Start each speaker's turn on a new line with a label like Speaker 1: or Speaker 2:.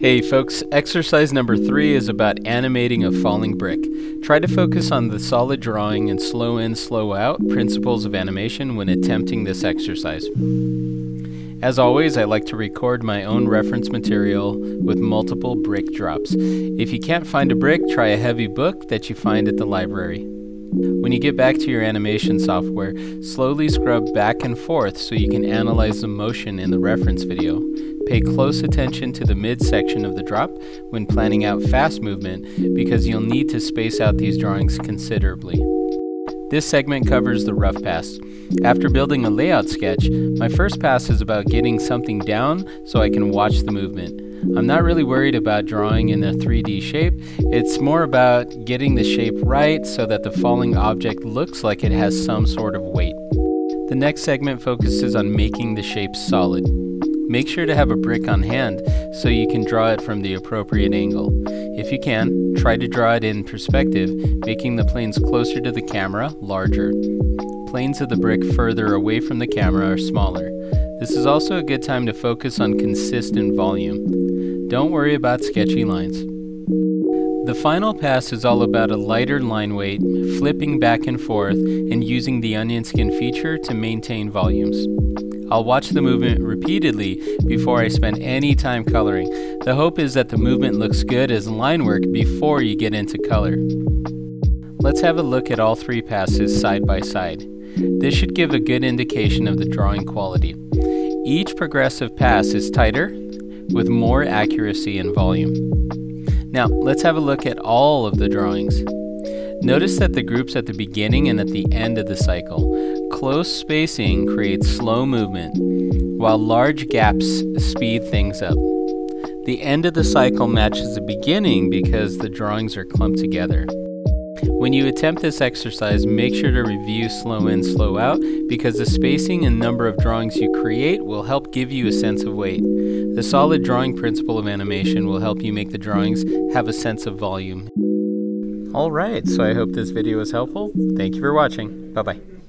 Speaker 1: Hey folks, exercise number three is about animating a falling brick. Try to focus on the solid drawing and slow in, slow out principles of animation when attempting this exercise. As always, I like to record my own reference material with multiple brick drops. If you can't find a brick, try a heavy book that you find at the library. When you get back to your animation software, slowly scrub back and forth so you can analyze the motion in the reference video. Pay close attention to the midsection of the drop when planning out fast movement because you'll need to space out these drawings considerably. This segment covers the rough pass. After building a layout sketch, my first pass is about getting something down so I can watch the movement. I'm not really worried about drawing in a 3D shape, it's more about getting the shape right so that the falling object looks like it has some sort of weight. The next segment focuses on making the shape solid. Make sure to have a brick on hand so you can draw it from the appropriate angle. If you can, try to draw it in perspective, making the planes closer to the camera larger. Planes of the brick further away from the camera are smaller. This is also a good time to focus on consistent volume. Don't worry about sketchy lines. The final pass is all about a lighter line weight, flipping back and forth, and using the onion skin feature to maintain volumes. I'll watch the movement repeatedly before I spend any time coloring. The hope is that the movement looks good as line work before you get into color. Let's have a look at all three passes side by side. This should give a good indication of the drawing quality. Each progressive pass is tighter with more accuracy and volume. Now, let's have a look at all of the drawings. Notice that the groups at the beginning and at the end of the cycle. Close spacing creates slow movement, while large gaps speed things up. The end of the cycle matches the beginning because the drawings are clumped together. When you attempt this exercise, make sure to review slow in, slow out because the spacing and number of drawings you create will help give you a sense of weight. The solid drawing principle of animation will help you make the drawings have a sense of volume. Alright, so I hope this video was helpful. Thank you for watching. Bye bye.